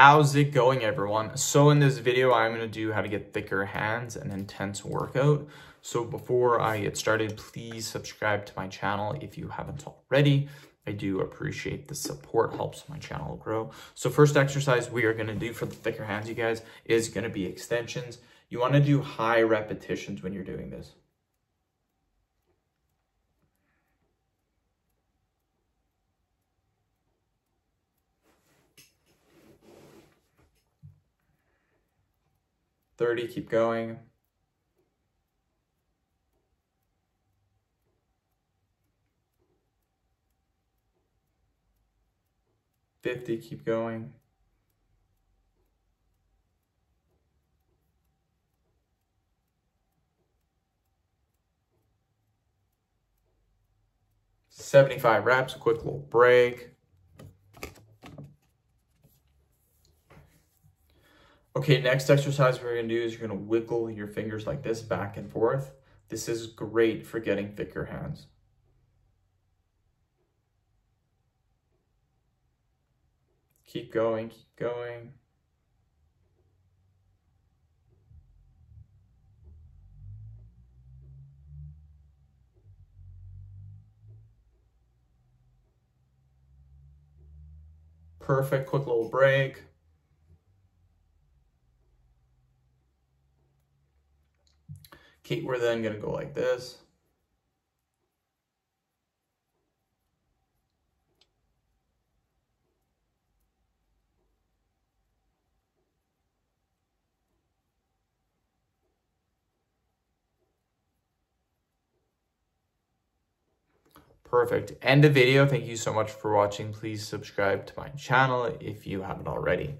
How's it going everyone? So in this video, I'm gonna do how to get thicker hands and intense workout. So before I get started, please subscribe to my channel if you haven't already. I do appreciate the support, helps my channel grow. So first exercise we are gonna do for the thicker hands, you guys, is gonna be extensions. You wanna do high repetitions when you're doing this. 30, keep going. Fifty, keep going. Seventy-five reps, a quick little break. Okay, next exercise we're gonna do is you're gonna wiggle your fingers like this back and forth. This is great for getting thicker hands. Keep going, keep going. Perfect, quick little break. Okay, we're then gonna go like this. Perfect. End the video. Thank you so much for watching. Please subscribe to my channel if you haven't already.